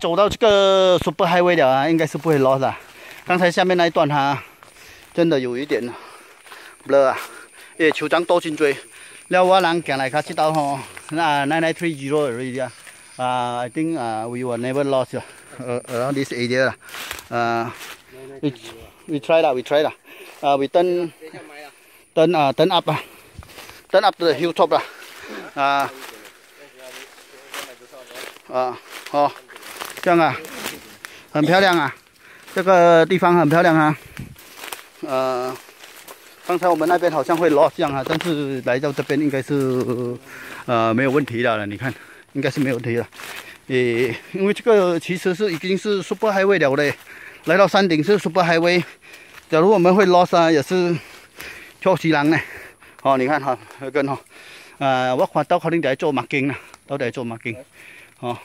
走到这个 super highway 了啊，应该是不会 lost 的。刚才下面那一段哈，真的有一点 blur 啊，因为酋长多真多。了我人行来卡知道吼，那 nine nine three zero already 啊。Uh, I think uh, we were never lost uh, around this area. Uh, we, we try that, we try that. Uh, we turn, turn, uh, turn up, uh, turn up to the hilltop. Uh, uh, uh, 哦， 这样啊，很漂亮啊，这个地方很漂亮啊。呃，刚才我们那边好像会 lost 这样啊，但是来到这边应该是呃没有问题的了，你看。应该是没有问题了，诶，因为这个其实是已经是 super highway 了嘞，来到山顶是 super highway。假如我们会落山，也是超西人呢。哦，你看哈，那根哈，啊，我看到可能在做马经啦，都在做马经，哦。